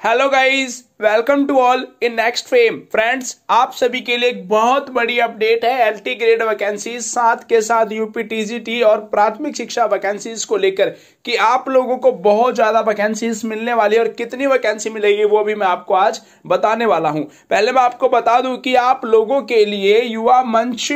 Hello guys welcome to all in next fame friends आप सभी के लिए एक बहुत बड़ी अपडेट है एलटी ग्रेड वैकेंसीज साथ के साथ यूपी टीजीटी और प्राथमिक शिक्षा वैकेंसीज को लेकर कि आप लोगों को बहुत ज़्यादा वैकेंसीज मिलने वाली है और कितनी वैकेंसी मिलेगी वो भी मैं आपको आज बताने वाला हूँ। पहले मैं आपको बता दूँ कि आप लोगों के लिए युवा मंच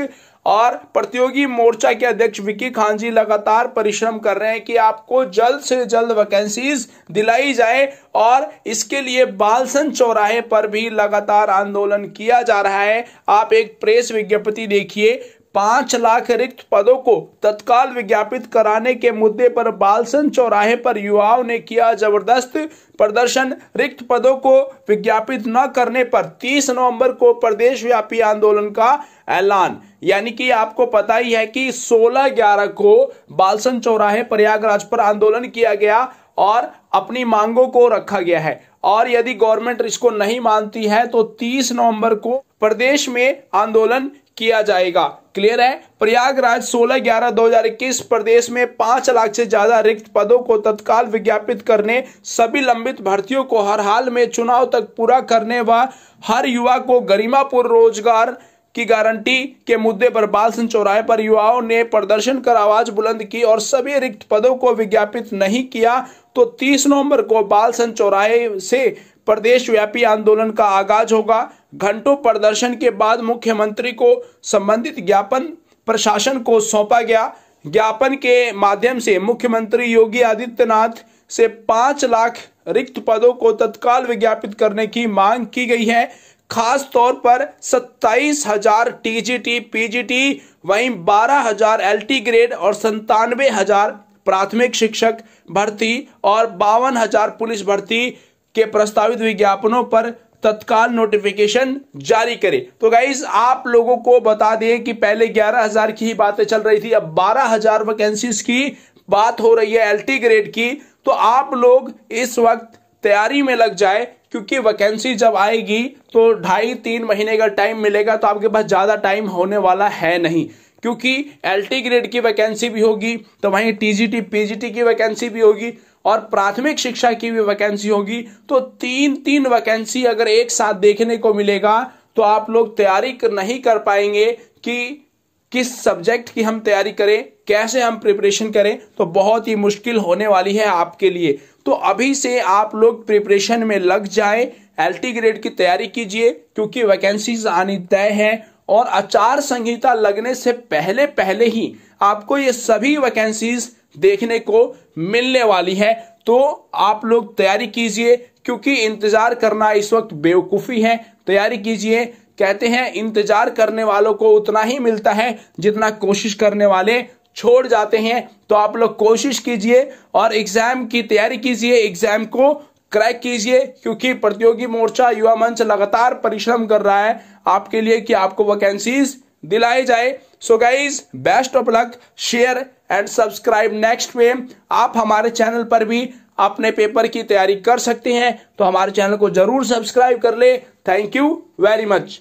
और प्रतियोगी मोर्चा के अध्यक्ष विक्की खान जी लगातार परिश्रम कर रहे हैं कि आपको जल्द से जल्द वैकेंसीज दिलाई जाए और इसके लिए बालसन चौराहे पर भी लगातार आंदोलन किया जा रहा है। आप एक प्रेस विज्ञप्ति देखिए पाँच लाख रिक्त पदों को तत्काल विज्ञापित कराने के मुद्दे पर बालसन चौराहे पर युवाओं ने किया ज़बरदस्त प्रदर्शन। रिक्त पदों को विज्ञापित न करने पर 30 नवंबर को प्रदेश व्यापी आंदोलन का ऐलान। यानी कि आपको पता ही है कि 16 ग्यारह को बालसन चौराहे प्रयागराज पर आंदोलन किया गया और अपनी मांगों को रखा गया है। और यदि गवर्नमेंट इसको नहीं मानती है तो 30 नवंबर को प्रदेश में आंदोलन किया जाएगा। क्लियर है? प्रयागराज 16 ग्यारह 2021 प्रदेश में पाँच लाख से ज़्यादा रिक्त पदों को तत्काल विज्ञापित करने, सभी लंबित भर्तियों को हर हाल में चुनाव तक पूरा करने व हर युवा को गरिमापूर्ण रोज़गार की गारंटी के मुद्दे पर बालसन चौराहे पर युवाओं ने प्रदर्शन कर आवाज़ बुलंद की और सभी रिक्त पदों को विज्ञापित नहीं किया। तो 30 नवंबर को बालसन चौराहे से प्रदेश व्यापी आंदोलन का आगाज़ होगा। घंटों प्रदर्शन के बाद मुख्यमंत्री को संबंधित ज्ञापन प्रशासन को सौंपा गया। ज्ञापन के माध्यम से मुख्यमंत्री योगी आदित्यनाथ से पाँच लाख रिक्त पदों को तत्काल विज्ञापित करने की मांग की गई है। खास तौर पर सत्ताईस हज़ार टीजीटी, पीजीटी, वहीं बारह हज़ार एलटी ग्रेड और संतानवे हज़ार प्राथमिक शिक्षक भर्ती और बावन हज़ार पुलिस भर्ती के प्रस्तावित विज्ञापनों पर तत्काल नोटिफिकेशन जारी करे। तो गाइज़ आप लोगों को बता दें कि पहले ग्यारह हज़ार की ही बातें चल रही थी, अब बारह हज़ार वैकेंसीज की बात हो रही है एलटी ग्रेड की। तो आप लोग इस वक्त तैयारी में लग जाए, क्योंकि वैकेंसी जब आएगी तो ढाई तीन महीने का टाइम मिलेगा तो आपके पास ज़्यादा टाइम होने वाला है नहीं। क्योंकि एलटी ग्रेड की वैकेंसी भी होगी तो वहीं टीजीटी पीजीटी की वैकेंसी भी होगी और प्राथमिक शिक्षा की भी वैकेंसी होगी तो तीन तीन वैकेंसी अगर एक साथ देखने को मिलेगा तो आप लोग तैयारी नहीं कर पाएँगे कि किस सब्जेक्ट की हम तैयारी करें, कैसे हम प्रिपरेशन करें तो बहुत ही मुश्किल होने वाली है आपके लिए। तो अभी से आप लोग प्रिपरेशन में लग जाए एल ग्रेड की तैयारी कीजिए, क्योंकि वैकेंसीज आनी तय है और आचार संहिता लगने से पहले पहले ही आपको ये सभी वैकेंसीज देखने को मिलने वाली है। तो आप लोग तैयारी कीजिए, क्योंकि इंतज़ार करना इस वक्त बेवकूफ़ी है। तैयारी कीजिए, कहते हैं, इंतज़ार करने वालों को उतना ही मिलता है जितना कोशिश करने वाले छोड़ जाते हैं। तो आप लोग कोशिश कीजिए और एग्ज़ाम की तैयारी कीजिए। एग्ज़ाम को क्रैक कीजिए, क्योंकि प्रतियोगी मोर्चा युवा मंच लगातार परिश्रम कर रहा है आपके लिए कि आपको वैकेंसीज दिलाई जाए। So guys best of luck share and subscribe next way आप हमारे चैनल पर भी अपने पेपर की तैयारी कर सकते हैं तो हमारे चैनल को ज़रूर सब्सक्राइब कर ले। Thank you very much